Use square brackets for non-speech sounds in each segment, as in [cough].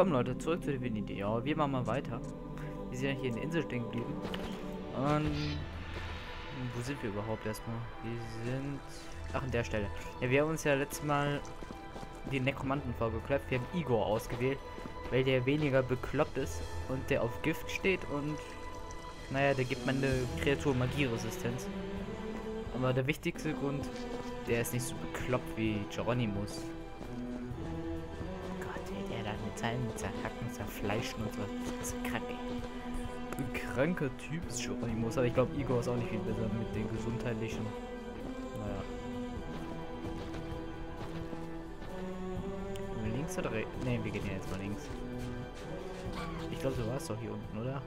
Willkommen Leute, zurück zu der Divinity. Ja, wir machen mal weiter. Wir sind ja hier in der Insel stehen geblieben. Und wo sind wir überhaupt erstmal? Wir sind. Ach, an der Stelle. Ja, wir haben uns ja letztes Mal die Nekromanten vorgeklopft. Wir haben Igor ausgewählt, weil der weniger bekloppt ist und der auf Gift steht und naja, der gibt meine Kreatur Magieresistenz. Aber der wichtigste Grund, der ist nicht so bekloppt wie Geronimus zerteilen, zerhacken, zerfleischen und so. Das ist krank, ey. Ein kranker Typ ist Geronimo, aber ich glaube, Igor ist auch nicht viel besser mit den gesundheitlichen. Naja. Links oder rechts? Ne, wir gehen ja jetzt mal links. Ich glaube, so war es doch hier unten, oder?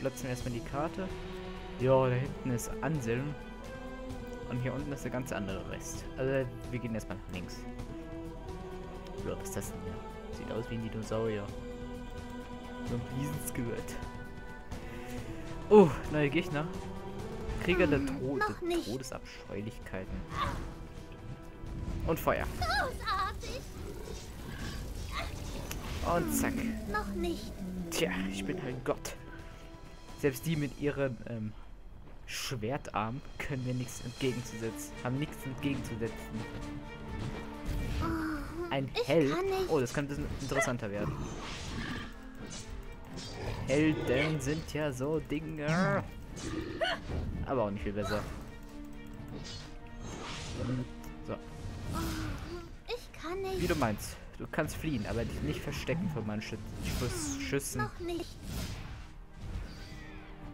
Glotzen erstmal die Karte. Ja, da hinten ist Anselm. Und hier unten ist der ganze andere Rest. Also, wir gehen erstmal nach links. Ja, was ist das denn hier? Sieht aus wie ein Dinosaurier. So ein Riesenskelett. Oh, neue Gegner. Krieger der hm, Tod der Todesabscheulichkeiten. Und Feuer. Und zack. Noch nicht. Tja, ich bin halt Gott. Selbst die mit ihrem ähm, Schwertarm können wir nichts entgegenzusetzen. Haben nichts entgegenzusetzen. Ein Held. Oh, das könnte interessanter werden. Helden sind ja so Dinge. Aber auch nicht viel besser. So. Ich kann nicht. Wie du meinst. Du kannst fliehen, aber dich nicht verstecken von meinen Schü Schuss Schüssen. Noch nicht.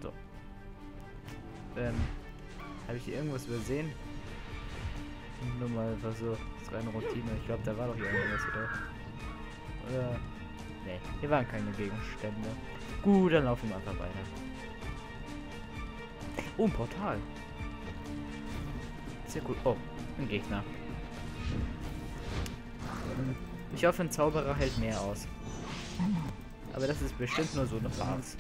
So. Ähm. Habe ich hier irgendwas übersehen? Nur mal einfach so reine Routine. Ich glaube, da war doch hier irgendwas, oder? Oder. Ne, hier waren keine Gegenstände. Gut, dann laufen wir einfach weiter. Oh, ein Portal. Sehr gut. Oh, ein Gegner. Ich hoffe, ein Zauberer hält mehr aus. Aber das ist bestimmt nur so eine Farce.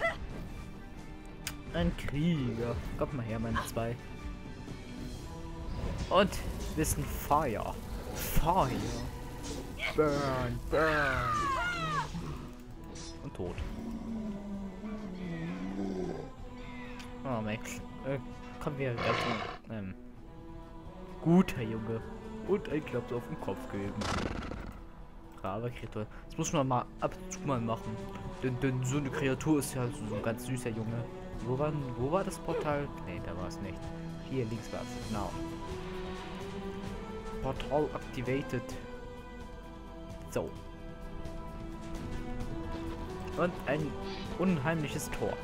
Ein Krieger. Kommt mal her, meine zwei. Und Wissen Feuer. Fire. Burn, burn. Und tot. Oh, Max. Äh, komm, wir werfen. Ähm, guter Junge. Und ein Klaps auf den Kopf geben. Aber Kreatur. Das muss man mal ab und zu mal machen. Denn, denn so eine Kreatur ist ja so, so ein ganz süßer Junge. Wo war, wo war das Portal? Ne, da war es nicht. Hier links war es. Genau. Portal activated. So. Und ein unheimliches Tor.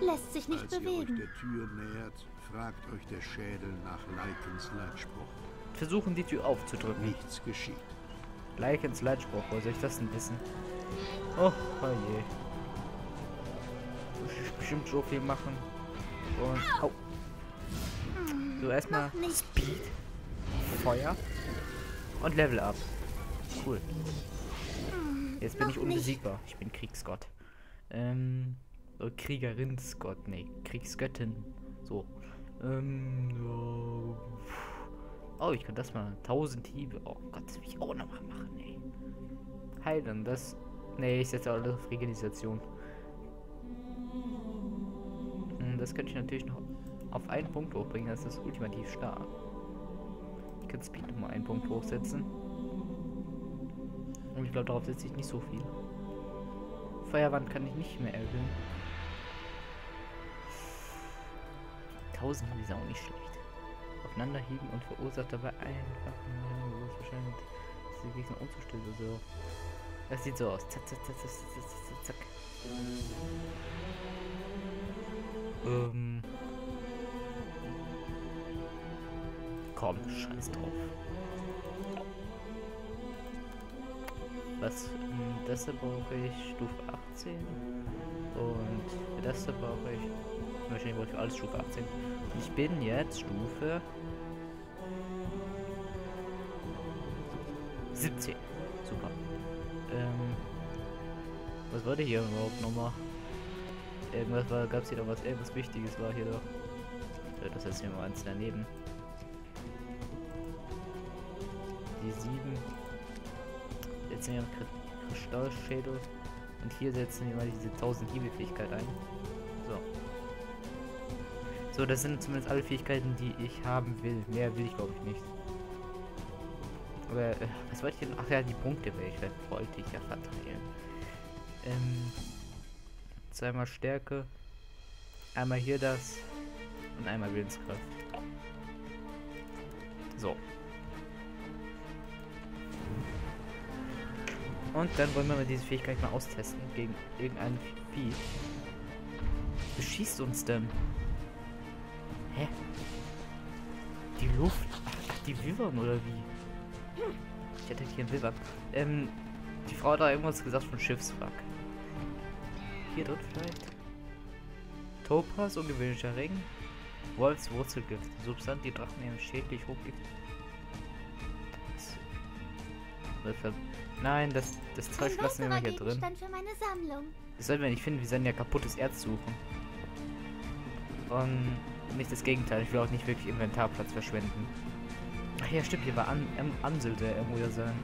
Lässt sich nicht Als bewegen. Ihr euch der Tür nähert, fragt euch der Schädel nach Leikens Leitspruch. Versuchen die Tür aufzudrücken. Nichts geschieht. Leikens Leitspruch, wo soll ich das denn wissen? Oh, oh je. Muss ich bestimmt so viel machen. Und. Oh. So erstmal Speed. Feuer. Und Level up. Cool. Jetzt bin ich unbesiegbar. Ich bin Kriegsgott. Ähm. Oder Kriegerinsgott. Nee, Kriegsgöttin. So. Ähm. So. Oh, ich kann das mal. 1000 Hiebe. Oh Gott, das will ich auch nochmal machen, ey. Heilen, das. Nee, ich setze alles auf Regeneration. Hm, das könnte ich natürlich noch auf einen Punkt hochbringen. Das ist ultimativ stark. Kann Speed nochmal einen Punkt hochsetzen. Und ich glaube, darauf setze ich nicht so viel. Feuerwand kann ich nicht mehr erhöhen. 1000 ist auch nicht schlecht. Aufeinander heben und verursacht dabei einfach nur wahrscheinlich diese Gegner umzustellen. So. Das sieht so aus. Zack, zack, zack, zack, zack, zack, zack. Ähm. Komm, scheiß drauf. Was? Hm, das brauche ich Stufe 18. Und das brauche ich. Wahrscheinlich wollte ich alles Stufe 18. Und ich bin jetzt Stufe 17. Super. Ähm. Was wollte hier überhaupt nochmal? Irgendwas war, gab es hier noch was, irgendwas Wichtiges war hier doch. Das ist hier mal eins daneben. Die 7. Jetzt sind wir Kristallschädel. Und hier setzen wir mal diese 1000 Hiebe-Fähigkeit ein. So. So, das sind zumindest alle Fähigkeiten, die ich haben will. Mehr will ich glaube ich nicht. Aber äh, was wollte ich denn? Ach ja, die Punkte welche wollte ich ja verteilen. Ähm, zweimal Stärke. Einmal hier das. Und einmal Willenskraft. Und dann wollen wir mal diese Fähigkeit mal austesten gegen irgendein Vieh. Beschießt uns denn? Hä? Die Luft? Ach, die Wivern oder wie? Ich hätte hier einen Wivern. Ähm, die Frau hat da irgendwas gesagt von Schiffswrack. Hier drin vielleicht? Topaz, ungewöhnlicher Ring. Wolfswurzelgift. Substanz, die Drachen nehmen schädlich hochgift. Nein, das, das Zeug lassen wir mal hier drin. Das sollten wir nicht finden, wir sollen ja kaputtes Erz suchen. Und nicht das Gegenteil, ich will auch nicht wirklich Inventarplatz verschwenden. Ach ja, stimmt, hier war An An Ansel, der irgendwo ja sein.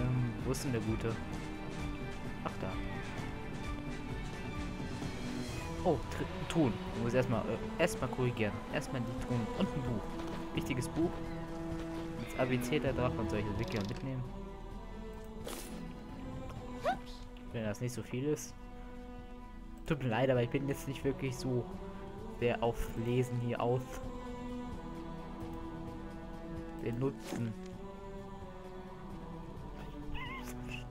Ähm, wo ist denn der Gute? Ach, da. Oh, Ton. Ich muss erstmal äh, erstmal korrigieren. Erstmal die Ton und ein Buch. Wichtiges Buch. Das ABC der Drache und solche Wickel mitnehmen. Wenn das nicht so viel ist. Tut mir leid, aber ich bin jetzt nicht wirklich so der auf Lesen hier aus. Den Nutzen.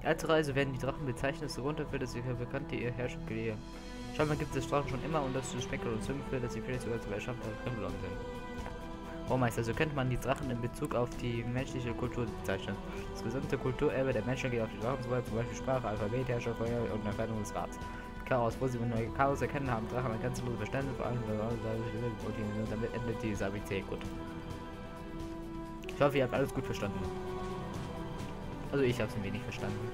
Als Reise werden die Drachen bezeichnet, so runterführt, dass sie bekannte ihr Herrschaft gelegen. Scheinbar gibt es Drachen schon immer und das zu Speckle und führt, dass sie vielleicht sogar zu Erschaffen der Kremlon sind. Baumeister, so könnte man die Drachen in Bezug auf die menschliche Kultur bezeichnen. Das gesamte Kulturerbe der Menschen geht auf die Drachen zurück, zum Beispiel Sprache, Alphabet, Herrscher, Feuer und Erfindung des Rats. Chaos, wo sie neue Chaos erkennen, haben Drachen ein ganz loses Verständnis, vor allem und damit endet dieses ABC gut. Ich hoffe, ihr habt alles gut verstanden. Also ich habe es ein wenig verstanden.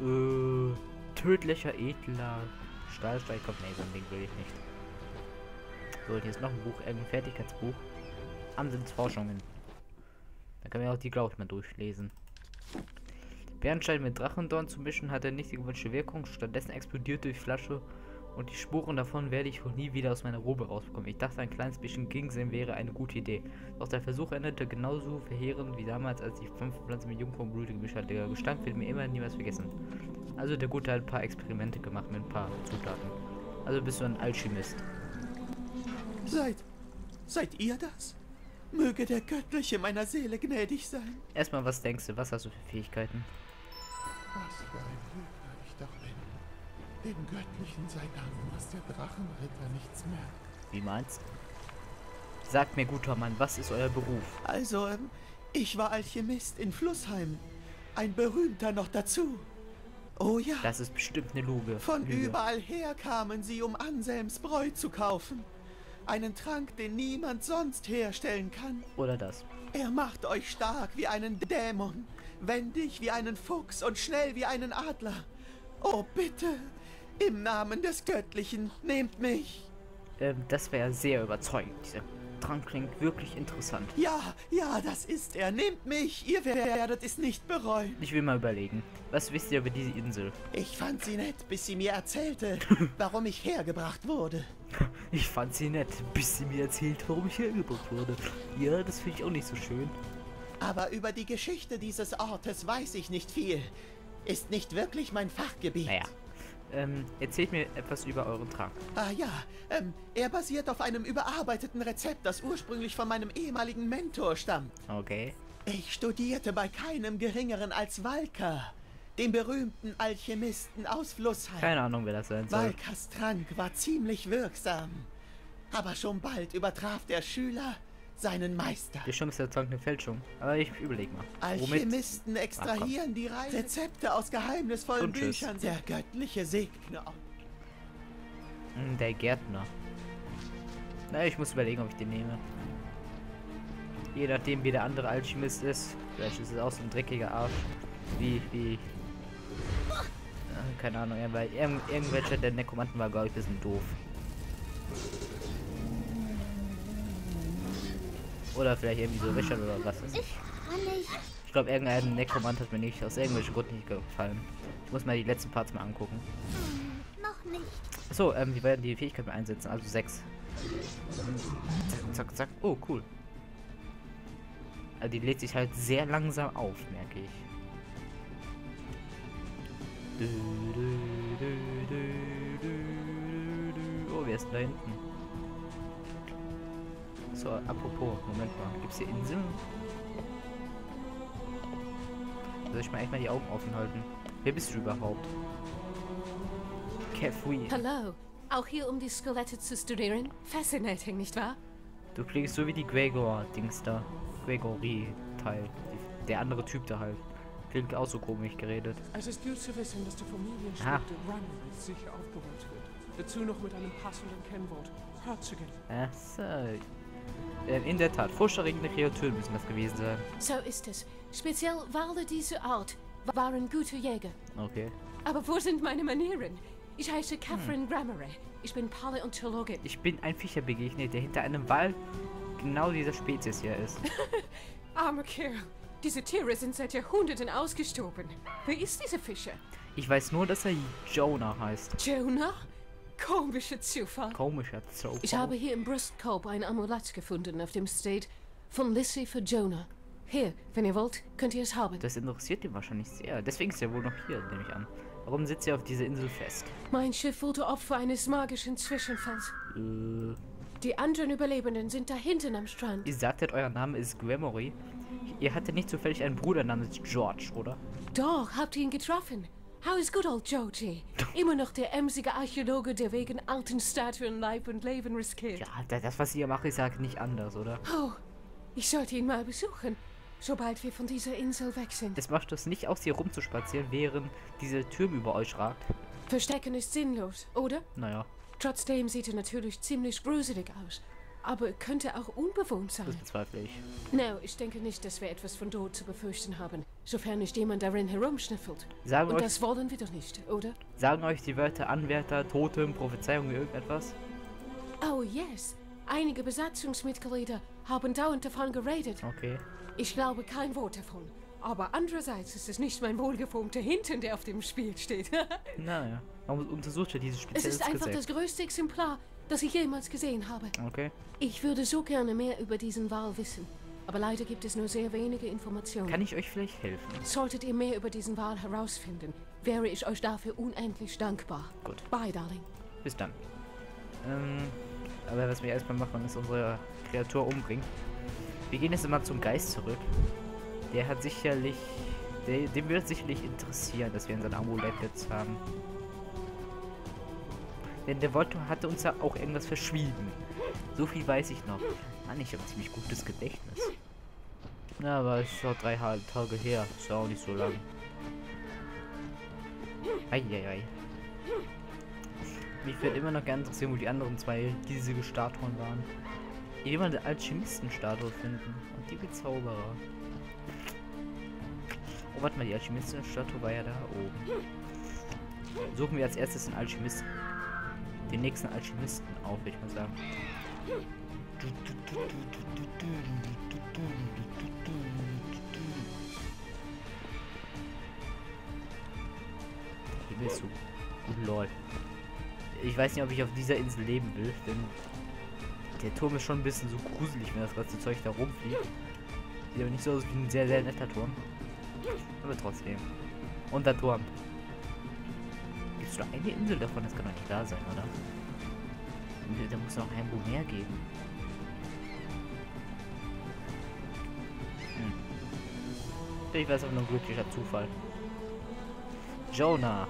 Äh, tödlicher edler Stahlsteig kommt. Nee, so ein Ding will ich nicht. So, und hier ist noch ein Buch, irgendein Fertigkeitsbuch. Ansinnsforschungen. Da können wir auch die, ich, mal durchlesen. Bernstein mit Drachendorn zu mischen hatte nicht die gewünschte Wirkung. Stattdessen explodiert durch Flasche und die Spuren davon werde ich wohl nie wieder aus meiner Robe rausbekommen. Ich dachte, ein kleines bisschen Gingsinn wäre eine gute Idee. Doch der Versuch endete genauso verheerend wie damals, als ich fünf Pflanzen mit Jungfrauenblüte gemischt hatte. Der Gestank wird mir immer niemals vergessen. Also der Gute hat ein paar Experimente gemacht mit ein paar Zutaten. Also bist du ein Alchemist. Seid, seid ihr das? Möge der Göttliche meiner Seele gnädig sein. Erstmal, was denkst du? Was hast du für Fähigkeiten? Was für ein Lügner ich doch bin. Dem Göttlichen sei Dank, dass der Drachenritter nichts merkt. Wie meinst Sagt mir, guter Mann, was ist euer Beruf? Also, ähm, ich war Alchemist in Flussheim. Ein berühmter noch dazu. Oh ja, Das ist bestimmt eine Lüge. von Lüge. überall her kamen sie, um Anselms Bräu zu kaufen. Einen Trank, den niemand sonst herstellen kann. Oder das. Er macht euch stark wie einen Dämon, wendig wie einen Fuchs und schnell wie einen Adler. Oh bitte, im Namen des Göttlichen, nehmt mich. Ähm, das wäre sehr überzeugend. Dieser Trank klingt wirklich interessant. Ja, ja, das ist er. Nehmt mich, ihr werdet es nicht bereuen. Ich will mal überlegen. Was wisst ihr über diese Insel? Ich fand sie nett, bis sie mir erzählte, [laughs] warum ich hergebracht wurde. Ich fand sie nett, bis sie mir erzählt, warum ich hergebracht wurde. Ja, das finde ich auch nicht so schön. Aber über die Geschichte dieses Ortes weiß ich nicht viel. Ist nicht wirklich mein Fachgebiet. Naja. Ähm, erzählt mir etwas über euren Trank. Ah ja, ähm, er basiert auf einem überarbeiteten Rezept, das ursprünglich von meinem ehemaligen Mentor stammt. Okay. Ich studierte bei keinem geringeren als Walker, dem berühmten Alchemisten aus Flussheim. Keine Ahnung, wer das sein soll. Walkers Trank war ziemlich wirksam. Aber schon bald übertraf der Schüler seinen Meister. Die Chance ist Trank eine Fälschung. Aber ich überlege mal. Womit? Alchemisten extrahieren die Re Rezepte aus geheimnisvollen Und tschüss. Büchern. Der göttliche segne euch. Hm, Der Gärtner. Na, ich muss überlegen, ob ich den nehme. Je nachdem, wie der andere Alchemist ist. Vielleicht ist es auch so ein dreckiger Arsch. Wie, wie. Äh, keine Ahnung, weil irgend, irgendwelcher der Nekromanten war, glaube ich, ein bisschen doof. Oder vielleicht irgendwie so Richard oder was ist. Ich kann nicht. Ich glaube, irgendein Necromant hat mir nicht aus irgendwelchen Gründen nicht gefallen. Ich muss mal die letzten Parts mal angucken. Noch nicht. Achso, ähm, wir werden die Fähigkeit mal einsetzen. Also sechs. Zack, zack, zack. Oh, cool. Also die lädt sich halt sehr langsam auf, merke ich. Oh, wer ist denn da hinten? So, apropos, Moment mal. Gibt's hier Inseln? Soll ich mal echt mal die Augen offen halten? Wer bist du überhaupt? Kefui. Hallo. Auch hier, um die Skelette zu studieren? Fascinating, nicht wahr? Du klingst so wie die Gregor-Dings da. Gregory-Teil. Der andere Typ da halt. Klingt auch so komisch geredet. Es ist gut zu wissen, dass die Ah. Familienstätte Runway sicher aufgeholt wird. Dazu noch mit einem passenden Kennwort. Herzogin. Achso. Ähm, in der Tat, furchterregende Kreaturen müssen das gewesen sein. So ist es. Speziell Wale dieser Art waren gute Jäger. Okay. Aber wo sind meine Manieren? Ich heiße Catherine Grammere. Ich bin Paläontologin. Ich bin ein Fischer begegnet, der hinter einem Wal genau dieser Spezies hier ist. [laughs] Armer Kerl. Diese Tiere sind seit Jahrhunderten ausgestorben. Wer ist dieser Fischer? Ich weiß nur, dass er Jonah heißt. Jonah? Komischer Zufall. Komischer Zauber. Ich habe hier im Brustkorb ein Amulett gefunden, auf dem steht von Lissy für Jonah. Hier, wenn ihr wollt, könnt ihr es haben. Das interessiert ihn wahrscheinlich sehr. Deswegen ist er wohl noch hier, nehme ich an. Warum sitzt er auf dieser Insel fest? Mein Schiff wurde Opfer eines magischen Zwischenfalls. Äh, Die anderen Überlebenden sind da hinten am Strand. ihr sagtet, euer Name ist Gramory. Ihr hattet nicht zufällig einen Bruder namens George, oder? Doch, habt ihr ihn getroffen? How is good old Georgie? Immer noch der emsige Archäologe, der wegen alten Statuen Leib und Leben riskiert. Ja, da- das, was ihr macht, ist ja nicht anders, oder? Oh, ich sollte ihn mal besuchen, sobald wir von dieser Insel weg sind. Es macht es nicht aus, hier rumzuspazieren, während diese Türme über euch ragt. Verstecken ist sinnlos, oder? Naja, Trotzdem sieht er natürlich ziemlich gruselig aus. Aber er könnte auch unbewohnt das sein. bezweifle ich. No, ich denke nicht, dass wir etwas von dort zu befürchten haben, sofern nicht jemand darin herumschnüffelt. Sagen Und euch, das wollen wir doch nicht, oder? sagen euch die Wörter Anwärter, Totem, Prophezeiung, irgendetwas? Oh yes, einige Besatzungsmitglieder haben dauernd davon geredet. Okay. Ich glaube kein Wort davon. Aber andererseits ist es nicht mein wohlgeformter Hintern, der auf dem Spiel steht. [laughs] Naja. Warum untersucht ihr dieses es spezielle ist einfach Gesetz? das größte Exemplar, das ich jemals gesehen habe. Okay. Ich würde so gerne mehr über diesen Wal wissen. Aber leider gibt es nur sehr wenige Informationen. Kann ich euch vielleicht helfen? Solltet ihr mehr über diesen Wal herausfinden, wäre ich euch dafür unendlich dankbar. Gut. Bye, Darling. Bis dann. Ähm, aber was wir erstmal machen, ist unsere Kreatur umbringen. Wir gehen jetzt immer zum Geist zurück. Der hat sicherlich. Der, dem wird sicherlich interessieren, dass wir unser Amulett jetzt haben. Denn der Volto hatte uns ja auch irgendwas verschwiegen. So viel weiß ich noch. Mann, ich habe ziemlich gutes Gedächtnis. Ja, aber es ist schon drei Tage her. Ist auch nicht so lang. Eieiei. Mich würde immer noch gerne interessieren, wo die anderen zwei riesige Statuen waren. Ich will mal eine Alchemistenstatue finden. Und die Bezauberer. Oh, warte mal, die Alchemistenstatue war ja da oben. Suchen wir als erstes den Alchemisten. Den nächsten Alchemisten auf, würde ich mal sagen. Hier bist du. Gut, lol. Ich weiß nicht, ob ich auf dieser Insel leben will, denn der Turm ist schon ein bisschen so gruselig, wenn das ganze Zeug da rumfliegt. Sieht aber nicht so aus wie ein sehr, sehr netter Turm. Aber trotzdem. Und der Turm. Es nur eine Insel davon? Das kann doch nicht wahr sein, oder? Da muss noch irgendwo mehr geben. Hm. Ich weiß auch nur ein glücklicher Zufall. Jonah.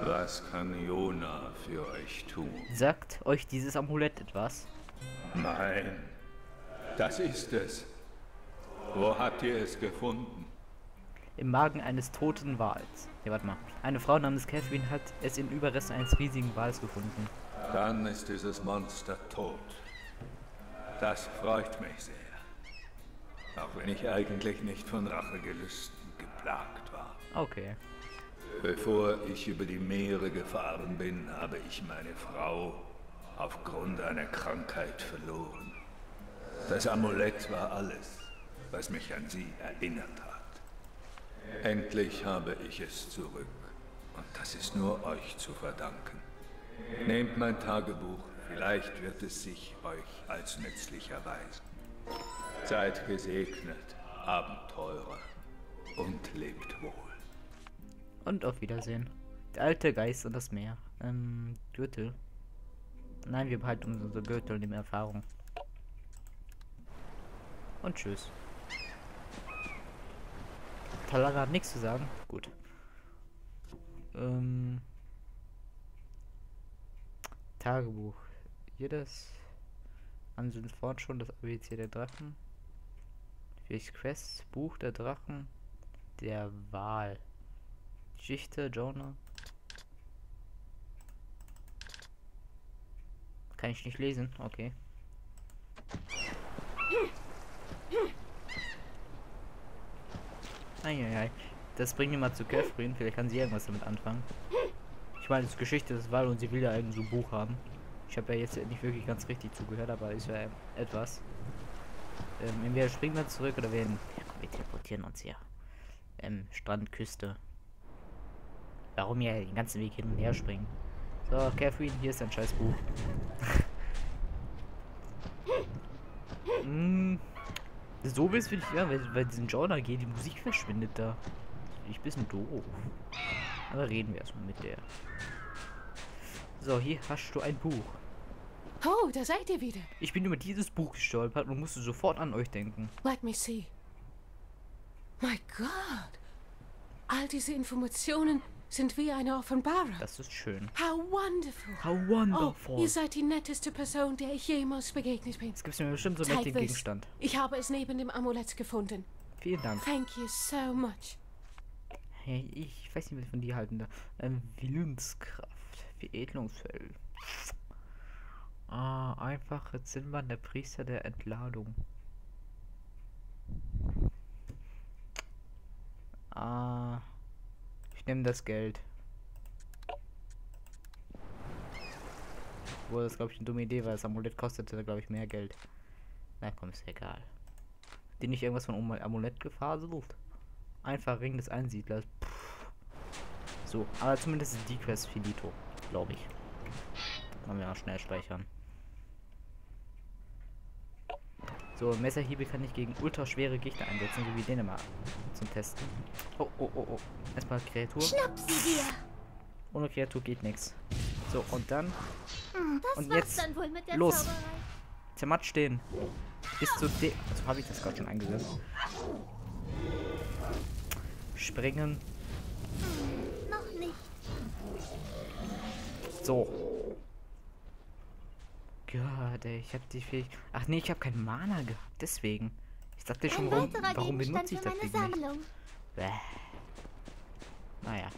Was kann Jona für euch tun? Sagt euch dieses Amulett etwas? Nein, das ist es. Wo habt ihr es gefunden? Im Magen eines toten Wals. Ja, warte mal. Eine Frau namens Catherine hat es in Überresten eines riesigen Wals gefunden. Dann ist dieses Monster tot. Das freut mich sehr. Auch wenn ich eigentlich nicht von Rachegelüsten geplagt war. Okay. Bevor ich über die Meere gefahren bin, habe ich meine Frau aufgrund einer Krankheit verloren. Das Amulett war alles. was mich an sie erinnert hat. Endlich habe ich es zurück. Und das ist nur euch zu verdanken. Nehmt mein Tagebuch, vielleicht wird es sich euch als nützlich erweisen. Seid gesegnet, Abenteurer, und lebt wohl. Und auf Wiedersehen. Der alte Geist und das Meer. Ähm, Gürtel. Nein, wir behalten unsere Gürtel und die Erfahrung. Und tschüss. Talaga hat nichts zu sagen. Gut. Ähm, Tagebuch. Jedes Anselm fort schon das ABC der Drachen. Vielleicht Quest, Buch der Drachen der Wahl. Geschichte, Jonah. Kann ich nicht lesen, okay. Eieiei. Das bringt mich mal zu Catherine. Vielleicht kann sie irgendwas damit anfangen. Ich meine, das ist Geschichte des Wahl und sie will ja irgend so ein Buch haben. Ich habe ja jetzt nicht wirklich ganz richtig zugehört, aber ist ja etwas. Ähm, entweder springen wir zurück oder werden. Ja, komm, wir teleportieren uns hier. Ähm, Strandküste. Warum ja den ganzen Weg hin und her springen? So, Catherine, hier ist dein scheiß Buch. mm, [laughs] so willst will ich ja, weil, weil diesen Genre geht, die Musik verschwindet da. Ich bisschen doof. Aber reden wir erstmal mit der. So, hier hast du ein Buch. Oh, da seid ihr wieder. Ich bin über dieses Buch gestolpert und musste sofort an euch denken. Let me see. My God. All diese Informationen sind wie eine Offenbarung. Das ist schön. How wonderful. How Oh, wonderful. ihr seid die netteste Person, der ich jemals begegnet bin. Es gibt mir bestimmt so mächtigen this. Gegenstand. Ich habe es neben dem Amulett gefunden. Vielen Dank. Thank you so much. Hey, ich weiß nicht, was ich von dir halten da. Ähm, Willenskraft. Veredelungsfell. Ah, einfache Zinnband der Priester der Entladung. Ah, nehme das Geld. Obwohl das, glaube ich, eine dumme Idee war. Das Amulett kostete, glaube ich, mehr Geld. Na komm, ist egal. Den nicht irgendwas von Am- Amulett gefaselt? Einfach Ring des Einsiedlers. Puh. So, aber zumindest ist die Quest finito, glaube ich. Können wir auch schnell speichern. So, Messerhiebe kann ich gegen ultraschwere Gegner einsetzen, so wie Dänemark zum Testen. Oh, oh, oh, oh. Erstmal Kreatur. Schnapp sie dir. Ohne Kreatur geht nichts. So, und dann Hm, Das Und jetzt dann wohl mit der los. Zauberei. Zermatt stehen. Bis zu de... Also habe ich das gerade schon eingesetzt. Springen. Noch nicht. So. Gott, ey, ich habe die Fähigkeit... Ach nee, ich habe keinen Mana gehabt. Deswegen. Ich dachte schon, warum, warum benutze ich das Ding nicht? Sammlung. Bäh. Naja.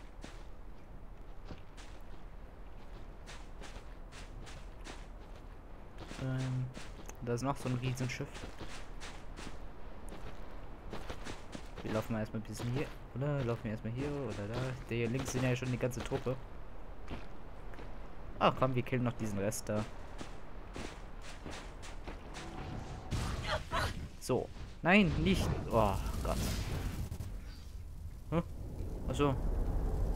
Ähm, da ist noch so ein Riesenschiff. Wir laufen mal erstmal ein bisschen hier. Oder laufen wir erstmal hier oder da. Der hier links sind ja schon die ganze Truppe. Ach komm, wir killen noch diesen Rest da. So. Nein, nicht. Oh Gott. Hm? Achso.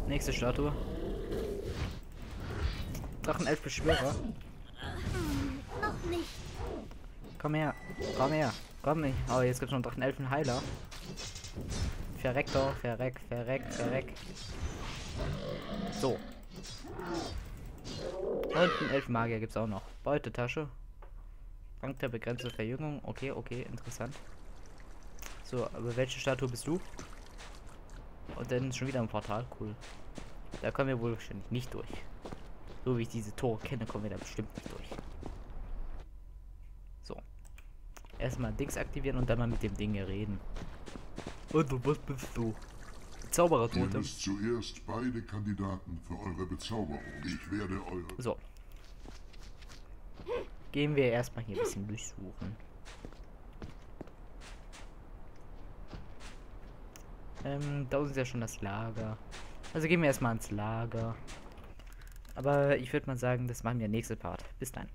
Nächste Statue. Drachenelf-Beschwörer. Noch nicht. Komm her. Komm her. Komm nicht. Oh, jetzt gibt's noch einen Drachenelfen-Heiler. Verreck doch. Verreck, verreck, verreck. So. Und einen Elfenmagier gibt's auch noch. Beutetasche. Rank der begrenzte Verjüngung. Okay, okay, interessant. So, aber welche Statue bist du? Und dann schon wieder ein Portal. Cool. Da kommen wir wohl wahrscheinlich nicht durch. So wie ich diese Tore kenne, kommen wir da bestimmt nicht durch. So. Erstmal Dings aktivieren und dann mal mit dem Ding reden. Und du, was bist du? Ihr Zauberertote. müsst zuerst beide Kandidaten für eure Bezauberung. Ich werde eure... So. Gehen wir erstmal hier ein bisschen durchsuchen. Ähm, da unten ist ja schon das Lager. Also gehen wir erstmal ins Lager. Aber ich würde mal sagen, das machen wir nächste Part. Bis dann.